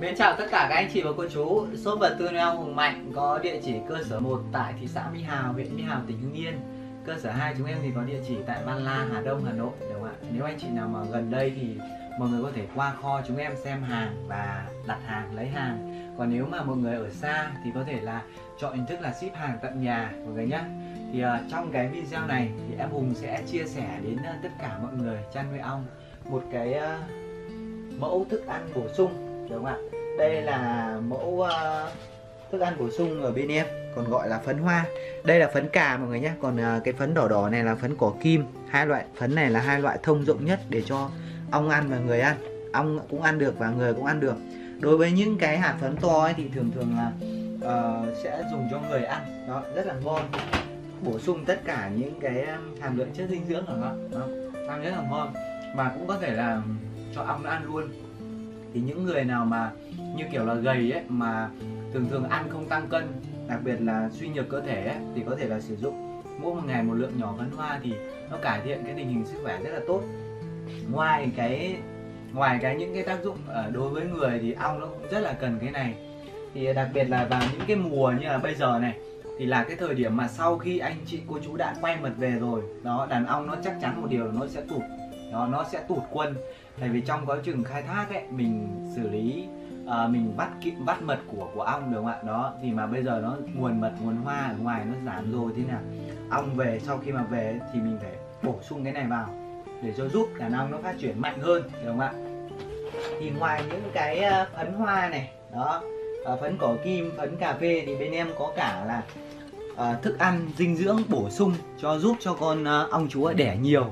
Mến chào tất cả các anh chị và cô chú. Shop vật tư Noel Hùng Mạnh có địa chỉ cơ sở 1 tại thị xã Mỹ Hào, huyện Mỹ Hào, tỉnh Hưng Yên. Cơ sở 2 chúng em thì có địa chỉ tại Ban La, Hà Đông, Hà Nội. Đúng không ạ? Nếu anh chị nào mà gần đây thì mọi người có thể qua kho chúng em xem hàng và đặt hàng, lấy hàng. Còn nếu mà mọi người ở xa thì có thể là chọn hình thức là ship hàng tận nhà mọi người nhé Thì uh, trong cái video này thì em Hùng sẽ chia sẻ đến uh, tất cả mọi người chăn nuôi ong một cái uh, mẫu thức ăn bổ sung đúng không ạ? Đây là mẫu uh, thức ăn bổ sung ở bên em còn gọi là phấn hoa. Đây là phấn cà mọi người nhé. Còn uh, cái phấn đỏ đỏ này là phấn cỏ kim. Hai loại phấn này là hai loại thông dụng nhất để cho ong ăn và người ăn. Ong cũng ăn được và người cũng ăn được. Đối với những cái hạt phấn to ấy, thì thường thường là uh, sẽ dùng cho người ăn. Đó rất là ngon. Bổ sung tất cả những cái hàm lượng chất dinh dưỡng của nó ăn rất là ngon. Mà cũng có thể là cho ong ăn luôn thì những người nào mà như kiểu là gầy ấy mà thường thường ăn không tăng cân đặc biệt là suy nhược cơ thể ấy, thì có thể là sử dụng mỗi một ngày một lượng nhỏ phấn hoa thì nó cải thiện cái tình hình sức khỏe rất là tốt. Ngoài cái ngoài cái những cái tác dụng ở đối với người thì ong nó cũng rất là cần cái này. Thì đặc biệt là vào những cái mùa như là bây giờ này thì là cái thời điểm mà sau khi anh chị cô chú đã quay mật về rồi đó đàn ong nó chắc chắn một điều là nó sẽ tụt. Đó nó sẽ tụt quân tại vì trong quá trình khai thác ấy mình xử lý à, mình bắt bắt mật của của ong được không ạ? Đó thì mà bây giờ nó nguồn mật nguồn hoa ở ngoài nó giảm rồi thế nào? Ong về sau khi mà về thì mình phải bổ sung cái này vào để cho giúp đàn ong nó phát triển mạnh hơn được không ạ? Thì ngoài những cái à, phấn hoa này đó à, phấn cỏ kim phấn cà phê thì bên em có cả là uh, thức ăn dinh dưỡng bổ sung cho giúp cho con uh, ong chúa đẻ nhiều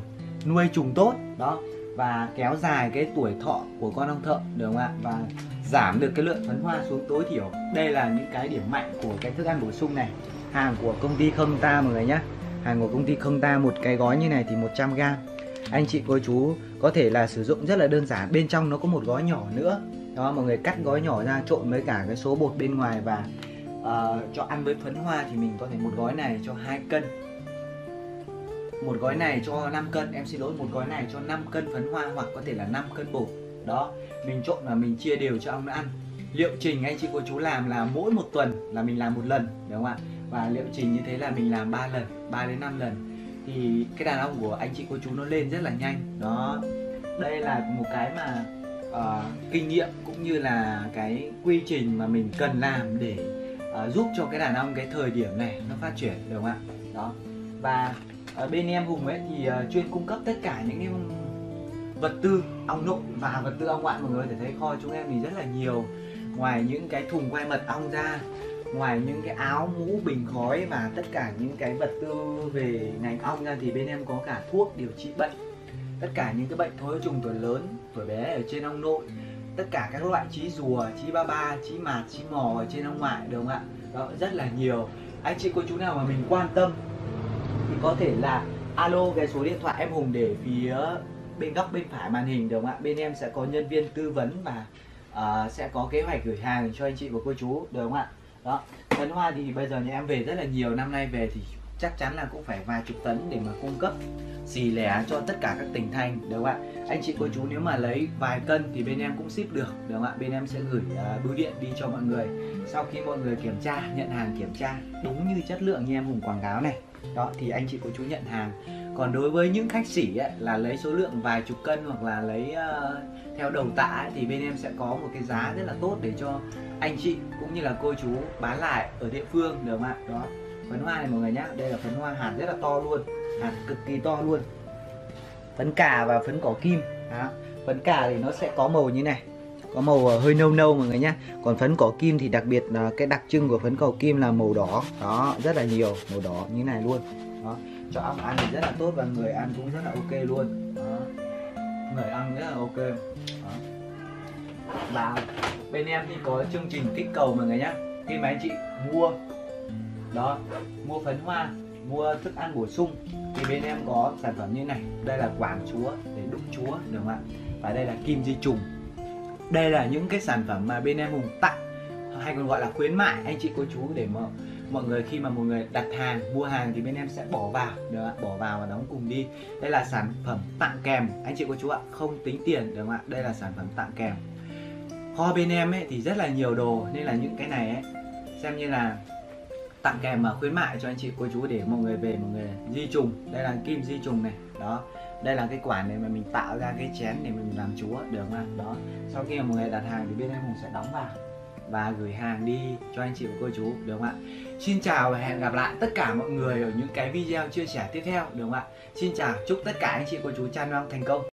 nuôi trùng tốt đó và kéo dài cái tuổi thọ của con ong thợ được không ạ? Và giảm được cái lượng phấn hoa xuống tối thiểu. Đây là những cái điểm mạnh của cái thức ăn bổ sung này. Hàng của công ty không ta mọi người nhé hàng của công ty không ta một cái gói như này thì 100 g anh chị cô chú có thể là sử dụng rất là đơn giản. Bên trong nó có một gói nhỏ nữa. Đó mọi người cắt gói nhỏ ra trộn với cả cái số bột bên ngoài và uh, cho ăn với phấn hoa thì mình có thể một gói này cho hai cân một gói này cho 5 cân em xin lỗi một gói này cho 5 cân phấn hoa hoặc có thể là 5 cân bột đó mình trộn và mình chia đều cho ông nó ăn. Liệu trình anh chị cô chú làm là mỗi một tuần là mình làm một lần đúng không ạ? Và liệu trình như thế là mình làm 3 lần 3 đến 5 lần. Thì cái đàn ong của anh chị cô chú nó lên rất là nhanh. Đó đây là một cái mà uh, kinh nghiệm cũng như là cái quy trình mà mình cần làm để uh, giúp cho cái đàn ong cái thời điểm này nó phát triển được không ạ? Đó và à, bên em hùng ấy thì à, chuyên cung cấp tất cả những cái vật tư ong nội và vật tư ong ngoại mọi người có thể thấy kho chúng em thì rất là nhiều. Ngoài những cái thùng quay mật ong ra ngoài những cái áo mũ bình khói và tất cả những cái vật tư về ngành ong ra thì bên em có cả thuốc điều trị bệnh. Tất cả những cái bệnh thối trùng tuổi lớn tuổi bé ở trên ong nội tất cả các loại trí rùa trí ba ba trí mạt trí mò ở trên ong ngoại được không ạ? Đó rất là nhiều. Anh chị cô chú nào mà mình quan tâm có thể là alo cái số điện thoại em hùng để phía bên góc bên phải màn hình được không ạ? Bên em sẽ có nhân viên tư vấn và uh, sẽ có kế hoạch gửi hàng cho anh chị và cô chú được không ạ? Đó phấn hoa thì bây giờ nhà em về rất là nhiều năm nay về thì chắc chắn là cũng phải vài chục tấn để mà cung cấp xì lẻ cho tất cả các tỉnh thành được không ạ? Anh chị cô chú nếu mà lấy vài cân thì bên em cũng ship được được không ạ? Bên em sẽ gửi uh, bưu điện đi cho mọi người. Sau khi mọi người kiểm tra nhận hàng kiểm tra đúng như chất lượng như em hùng quảng cáo này đó thì anh chị cô chú nhận hàng. Còn đối với những khách sỉ ấy, là lấy số lượng vài chục cân hoặc là lấy uh, theo đầu tạ ấy, thì bên em sẽ có một cái giá rất là tốt để cho anh chị cũng như là cô chú bán lại ở địa phương được không ạ? Đó phấn hoa này mọi người nhá. Đây là phấn hoa hạt rất là to luôn hạt cực kỳ to luôn. Phấn cà và phấn cỏ kim. Đó. phấn cà thì nó sẽ có màu như này có màu ờ, hơi nâu nâu mọi người nhé. Còn phấn cỏ kim thì đặc biệt là cái đặc trưng của phấn cỏ kim là màu đỏ. Đó, rất là nhiều màu đỏ như này luôn. Đó, cho ong ăn thì rất là tốt và người ăn cũng rất là ok luôn. Đó. người ăn rất là ok. Đó. và bên em thì có chương trình kích cầu mọi người nhé. Khi mà anh chị mua, đó, mua phấn hoa, mua thức ăn bổ sung, thì bên em có sản phẩm như này. Đây là quảng chúa để đúc chúa được không ạ? Và đây là kim di trùng đây là những cái sản phẩm mà bên em hùng tặng, hay còn gọi là khuyến mại. Anh chị cô chú để mà mọi người khi mà một người đặt hàng, mua hàng thì bên em sẽ bỏ vào. Được không ạ? Bỏ vào và đóng cùng đi. Đây là sản phẩm tặng kèm. Anh chị cô chú ạ, không tính tiền, được không ạ? Đây là sản phẩm tặng kèm. Kho bên em ấy thì rất là nhiều đồ, nên là những cái này ấy, xem như là tặng kèm mà khuyến mại cho anh chị cô chú để mọi người về mọi người di trùng. Đây là kim di trùng này, đó. Đây là cái quản này mà mình tạo ra cái chén để mình làm chúa, được không ạ? Đó. Sau khi mà mọi người đặt hàng thì bên em cũng sẽ đóng vào và gửi hàng đi cho anh chị và cô chú, được không ạ? Xin chào và hẹn gặp lại tất cả mọi người ở những cái video chia sẻ tiếp theo, được không ạ? Xin chào, chúc tất cả anh chị cô chú chăn long thành công.